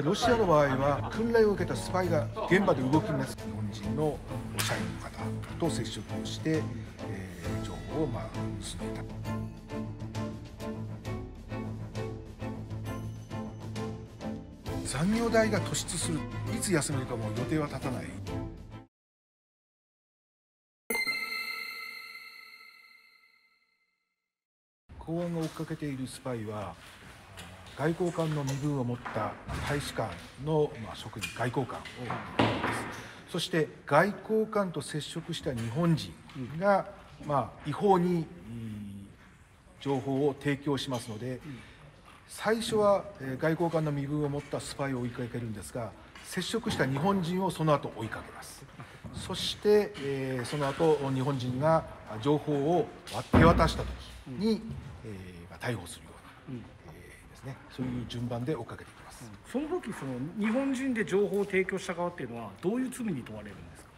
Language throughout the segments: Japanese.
ロシアの場合は訓練を受けたスパイが現場で動きます。日本人の社員の方と接触をして、えー、情報をまあ盗んでいた。残業代が突出する。いつ休めるかも予定は立たない。公安が追っかけているスパイは外交官の身分を持った大使館の、まあ、職員外交官をそして外交官と接触した日本人が、まあ、違法に情報を提供しますので最初は外交官の身分を持ったスパイを追いかけるんですが接触した日本人をその後追いかけます。そして、えー、その後日本人が情報を手渡した時に、えー、逮捕するような、ですね。そういう順番で追っかけていきます、その時その日本人で情報を提供した側っていうのはどういう罪に問われるんですか？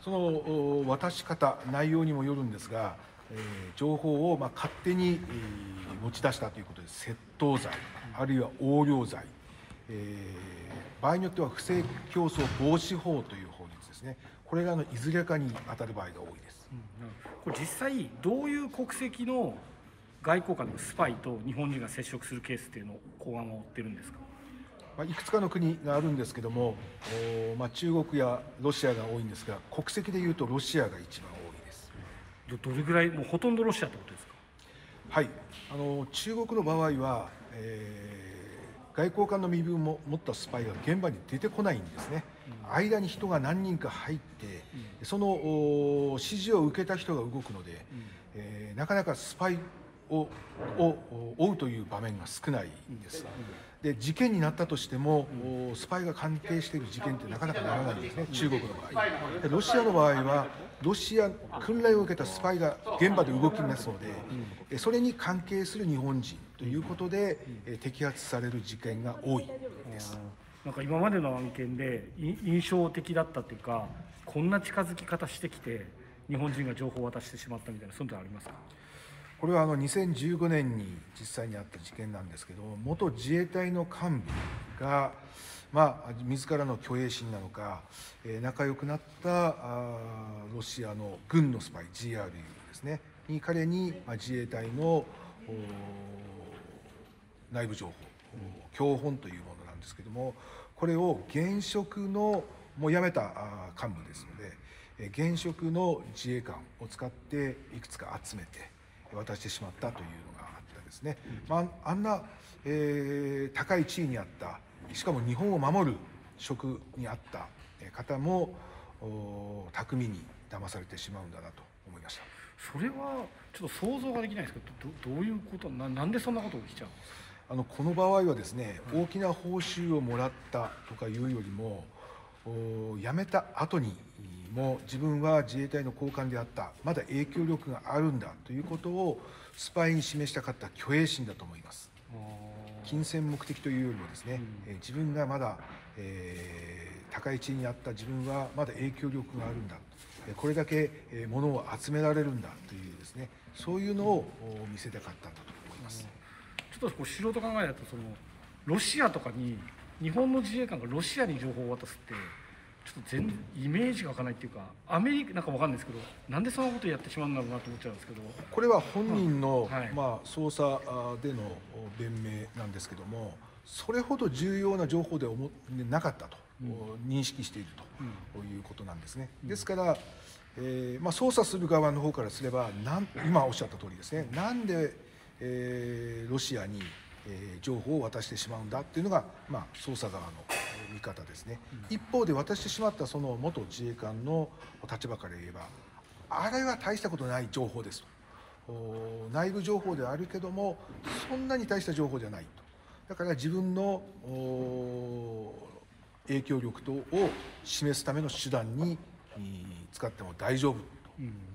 その渡し方内容にもよるんですが、えー、情報をまあ勝手に、えー、持ち出したということで窃盗罪あるいは横領罪、えー、場合によっては不正競争防止法という法律ですね。これらのいずれかに当たる場合が多いです、うん、これ実際どういう国籍の外交官のスパイと日本人が接触するケースっていうのを公安は追ってるんですか？まあ、いくつかの国があるんですけども、まあ、中国やロシアが多いんですが国籍でいうとロシアが一番多いです。どれぐらいもうほとんどロシアってことですか？はい。あの中国の場合は、えー、外交官の身分も持ったスパイが現場に出てこないんですね、うん、間に人が何人か入って、うん、その指示を受けた人が動くので、うん、えー、なかなかスパイをを追うという場面が少ないんです。で事件になったとしても、スパイが関係している事件ってなかなかならないんですね。中国の場合。でロシアの場合はロシア訓練を受けたスパイが現場で動きますのでそれに関係する日本人ということで摘発される事件が多いです。なんか今までの案件で印象的だったというかこんな近づき方してきて日本人が情報を渡してしまったみたいなそういうのありますか？これはあの2015年に実際にあった事件なんですけど元自衛隊の幹部が、まあ、自らの虚栄心なのか、えー、仲良くなったあロシアの軍のスパイ GRU ですね。に彼に、まあ、自衛隊の内部情報教本というものなんですけどもこれを現職のもう辞めた幹部ですので現職の自衛官を使っていくつか集めて渡してしまったというのがあったですね、まあ、あんな、えー、高い地位にあったしかも日本を守る職にあった方も巧みに騙されてしまうんだなと思いました。それはちょっと想像ができないですけどどどういうことななんでそんなこと起きちゃうんですか？あのこの場合はですね、大きな報酬をもらったとかいうよりも辞めた後にも自分は自衛隊の高官であった。まだ影響力があるんだということをスパイに示したかった虚栄心だと思います。金銭目的というよりもですね、うん、自分がまだ、えー、高い地位にあった。自分はまだ影響力があるんだ。これだけ物を集められるんだというですねそういうのを見せたかったんだと思います、ちょっとこう素人考えだとそのロシアとかに日本の自衛官がロシアに情報を渡すってちょっと全然イメージが湧かないっていうかアメリカなんかわかんないですけどなんでそんなことやってしまうんだろうなと思っちゃうんですけど。これは本人の、はい、まあ、捜査での弁明なんですけどもそれほど重要な情報で思なかったと、うん、認識しているということなんですね。うん、ですから、えーまあ、捜査する側の方からすればなん今おっしゃった通りですね。なんで、えー、ロシアに、えー、情報を渡してしまうんだっていうのが、まあ、捜査側の見方ですね、うん、一方で渡してしまったその元自衛官の立場から言えばあれは大したことない情報ですと。内部情報ではあるけどもそんなに大した情報じゃないと。だから自分の影響力等を示すための手段に使っても大丈夫と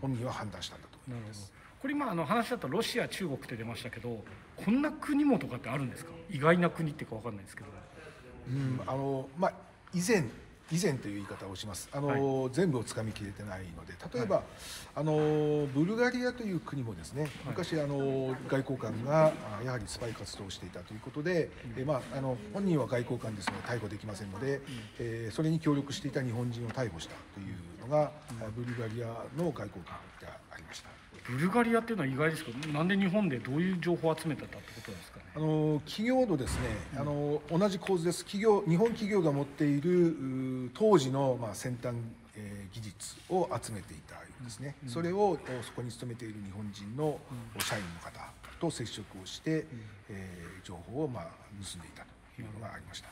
本人は判断したんだと。思います。これ今あの話だとロシア中国って出ましたけどこんな国もとかってあるんですか？意外な国っていうか分かんないですけどうんあのまあ、以前以前という言い方をします。あの、全部をつかみきれてないので例えば、あのブルガリアという国もですね昔あの外交官があやはりスパイ活動をしていたということで、えまあ、あの本人は外交官ですので逮捕できませんので、えーそれに協力していた日本人を逮捕したというのが、ブルガリアの外交官でありました。ブルガリアっていうのは意外ですけどなんで日本でどういう情報を集めてたってことですかね？あの企業のですね、あの同じ構図です。企業日本企業が持っている当時のまあ先端、えー技術を集めていたようですね。それをおそこに勤めている日本人の社員の方と接触をして、えー情報をまあ盗んでいたというのがありました。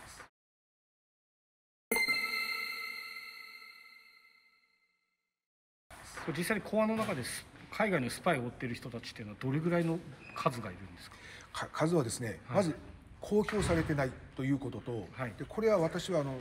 実際に公安の中です海外のスパイを追ってる人たちっていうのはどれぐらいの数がいるんですか？か数はですね、はい。まず公表されてないということと、はい。でこれは私はあの